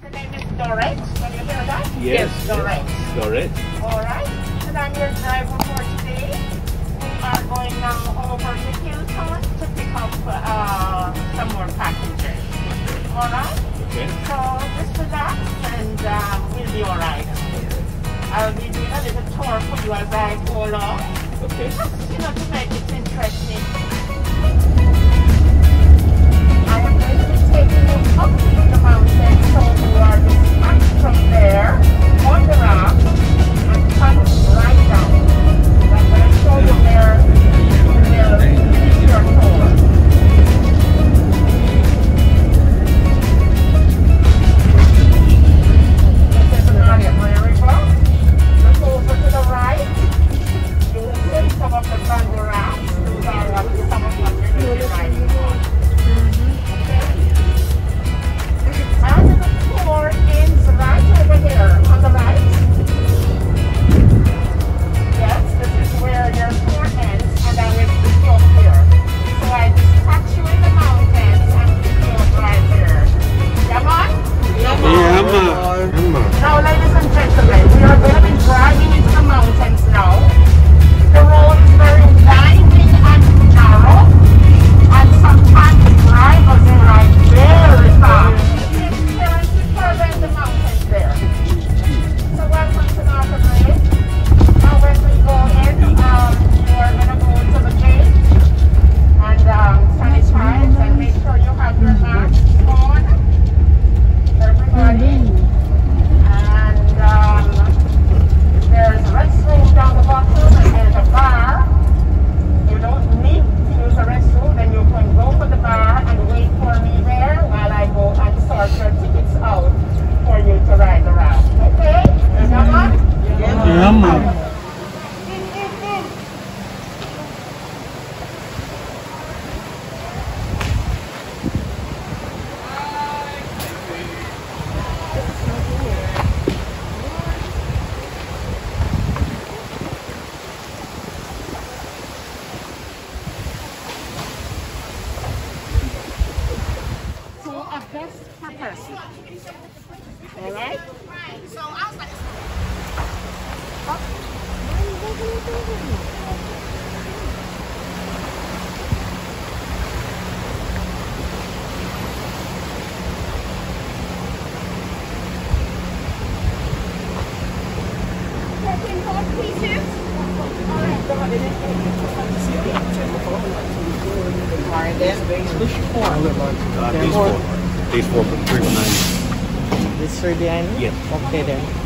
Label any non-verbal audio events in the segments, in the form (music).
The name is Dorrit. Can you hear that? Yes. Dorrit. Dorrit. All right. And I'm your driver Okay. So just relax and um, we'll be all right. I'll be doing a little tour for you as I go along. Okay. Just, you know, to make it interesting. I am going to be taking you up the mountain so you are dispatched from there on the Uh, these four. These four three nine. This three behind? Yeah. Okay then.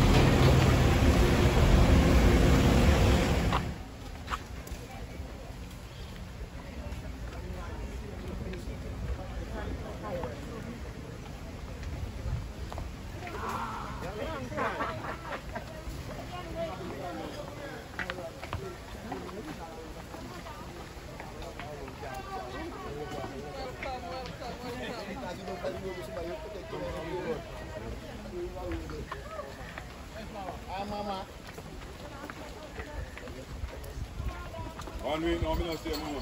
One minute, no, I'm not saying no.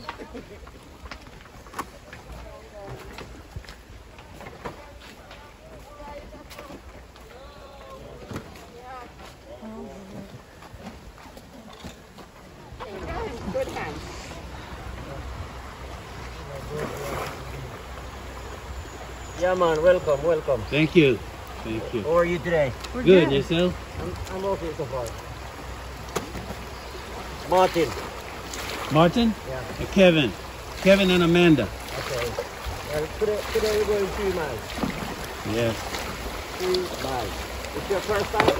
Good hands. Yeah man, welcome, welcome. Thank you. Thank you. How are you today? Good, yourself? I'm, I'm okay so far. Martin. Martin? Yeah. Uh, Kevin. Kevin and Amanda. Okay. Well, today, today we're going three miles. Yes. Three miles. It's your first time?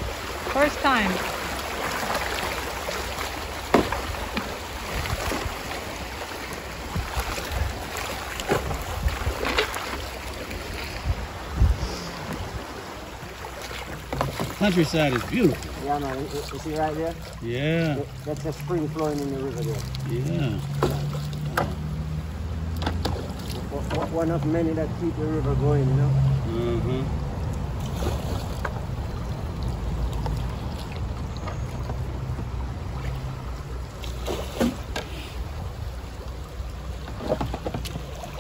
First time. Countryside is beautiful. Yeah man, you, see right there? Yeah. That's a spring flowing in the river there. Yeah. one- one of many that keep the river going, you know. Mm-hmm.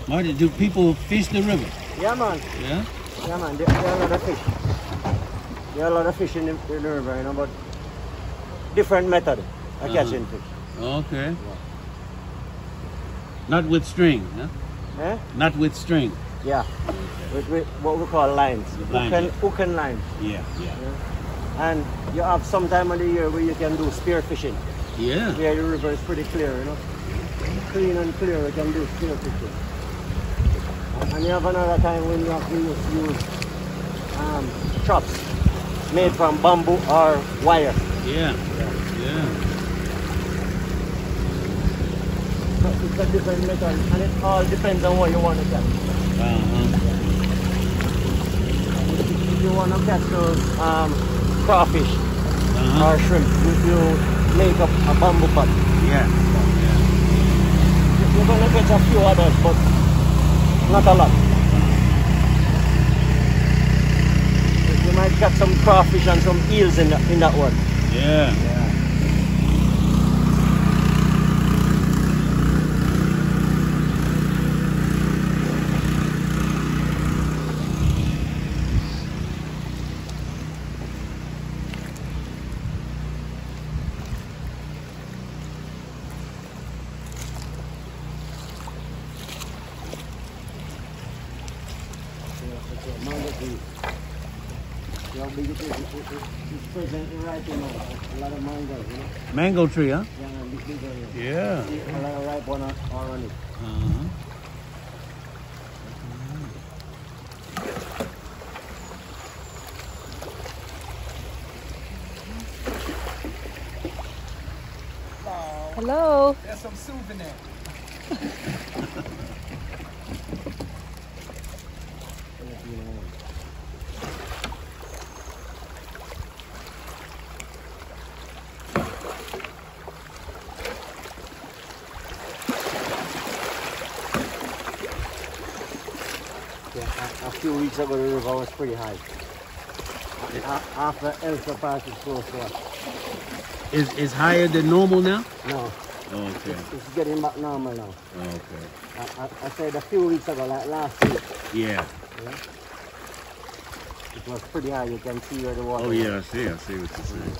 Marty, do people fish the river? Yeah, man. Yeah. Yeah, man. There, there are a lot of fish. There are a lot of fish in the, in the river, you know, but different method of Uh-huh. catching fish. Okay. Not with string, huh? Eh? Not with string. Yeah. With, with what we call lines. Hook Lines, and, yeah. hook and line. Yeah, yeah. And you have some time of the year where you can do spear fishing. Yeah. Where the river is pretty clear, you know. Clean and clear, you can do spear fishing. And you have another time when you have to use, use um, traps made from bamboo or wire. Yeah. Yeah. So It's a different method and it all depends on what you want to catch. Uh-huh. If you want to catch those um, crawfish Uh-huh. or shrimp, you, you make up a bamboo pot. Yeah. You're going to catch a few others, but not a lot. Catch some crawfish and some eels in, the, in that one. Yeah. Mango tree. See how big it is? It, it, it, it's presently ripe, you know. A lot of mangoes, you know. Mango tree, huh? Yeah, and big, big area. Yeah. See, A lot of ripe one are are on it. Uh-huh. Hello. That's some souvenir. Yeah, a, a few weeks ago the river was pretty high. A- After Elsa Park is close to us. Is is higher than normal now? No, Okay. it's getting back normal now. Okay. I, I, I said a few weeks ago, like last week, Yeah. it was pretty high. You can see where the water Oh yeah, I see. I see what you're saying.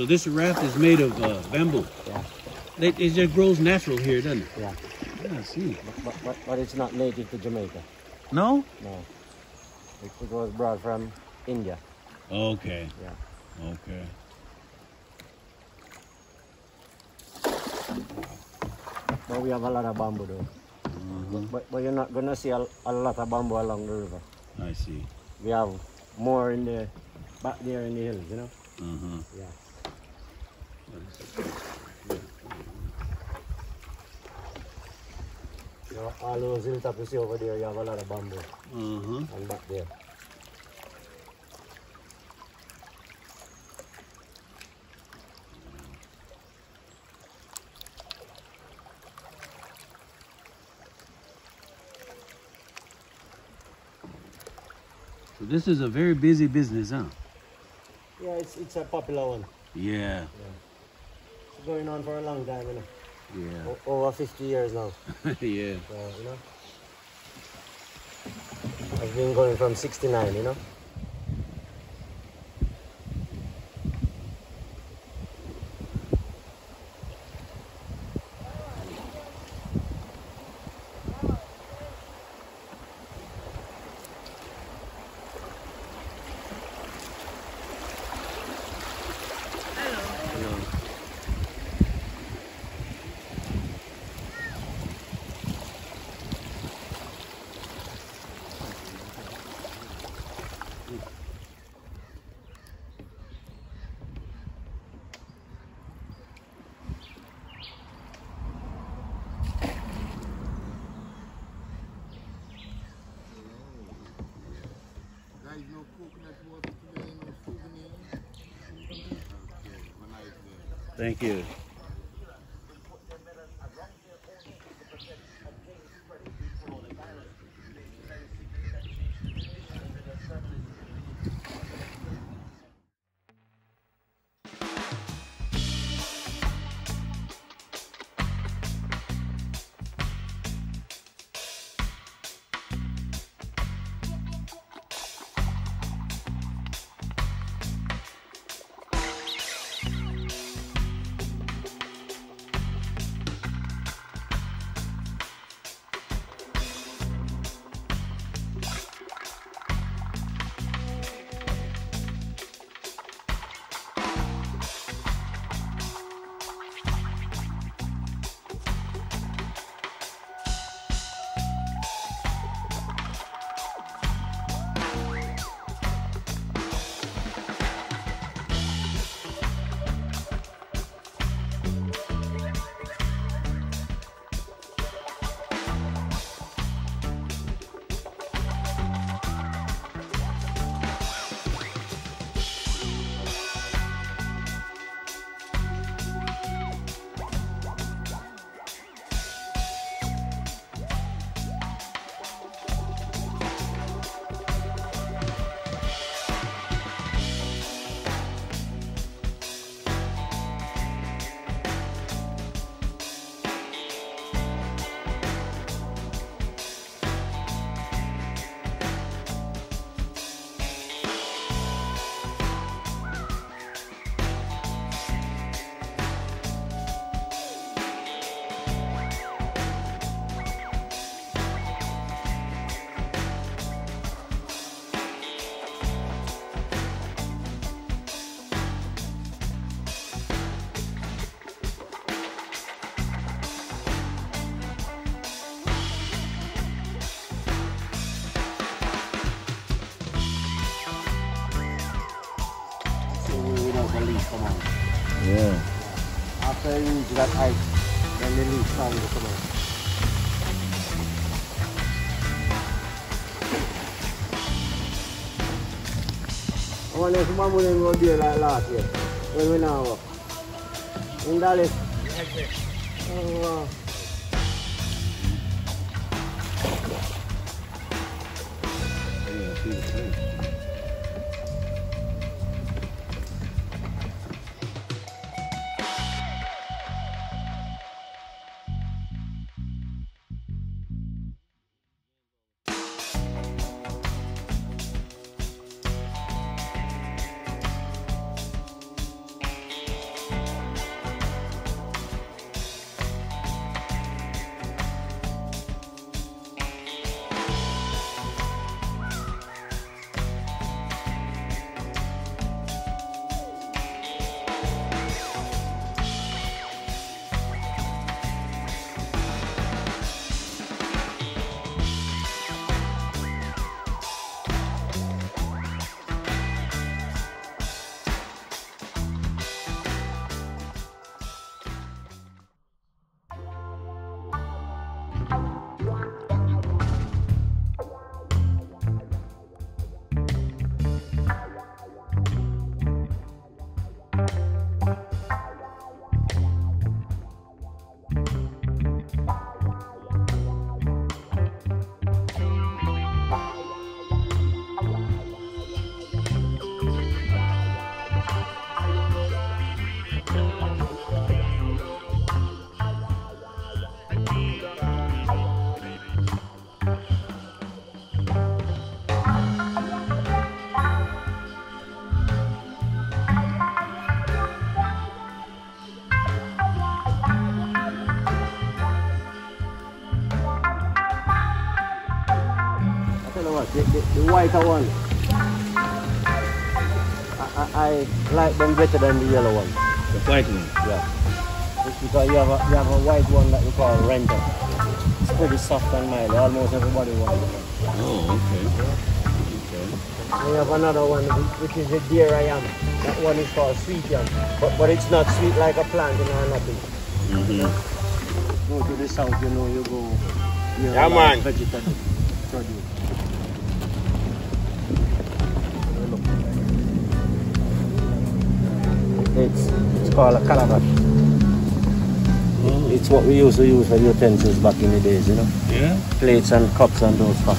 So this raft is made of uh, bamboo. Yeah, It, it just grows natural here, doesn't it? yeah. Yeah, I see. But, but, but it's not native to Jamaica. No? No. It, it was brought from India. Okay. Yeah. Okay. But we have a lot of bamboo though. Mhm. But, but you're not gonna see a, a lot of bamboo along the river. I see. We have more in the back there in the hills, you know? Uh-huh. Yeah. You know, all those hilltops you see over there, you have a lot of bamboo. Uh-huh. And back there. So this is a very busy business, huh? Yeah, it's, it's a popular one. Yeah. It's going on for a long time, you know. Yeah. O- over 50 years now. (laughs) yeah. So, you know. I've been going from 69, you know. Thank you. The leaf come out. Yeah. After you reach that height, then the leaf starts to come out. I wonder if Mama didn't go there like last year. When we now up. I what, the, the, the whiter one. I, I, I like them better than the yellow one. The white one. Yeah. It's because you have a you have a white one that we call renta. It's pretty soft and mild. Almost everybody wants it. Oh, okay. Okay. And you have another one which is the deer I am. That one is called sweet yam. But but it's not sweet like a plant, you know, nothing. Mm-hmm. Go to the south, you know, you go you Yeah, man. vegetable produce. It's it's called a calabash. Oh, It's what we used to use for utensils back in the days, you know. yeah? Plates and cups and those stuff.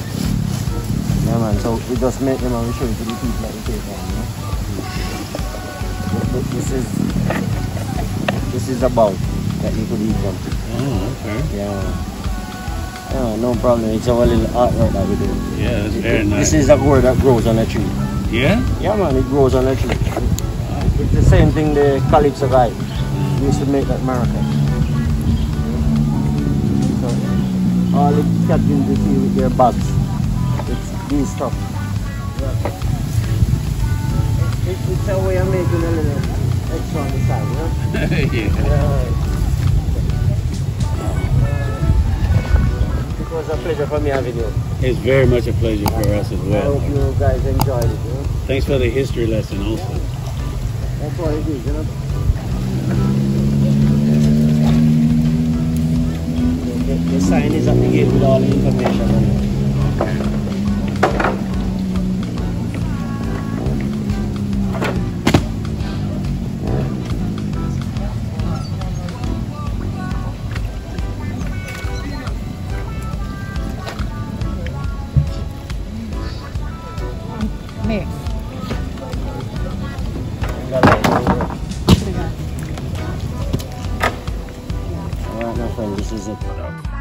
Yeah man, so we just make them and we show it to the people at the table, you know. But- This is this is a bowl that you could eat from. Oh, okay. Yeah. Yeah, no problem. It's our little artwork that we do. Yeah, it's very nice. This is a gourd that grows on a tree. Yeah? Yeah man, it grows on a tree. It's the same thing the calypso guy used to make at maracas. So all the captains you see with their bags, it's these stuff. It, it's a way of making a little extra on the side, you know? (laughs) yeah. Yeah. It was a pleasure for me having you. It's very much a pleasure for us as well. I hope you guys enjoyed it, you know? Thanks for the history lesson also. That's what it is, you know? The, sign is the gate with all the information Alright, my friend, this is it.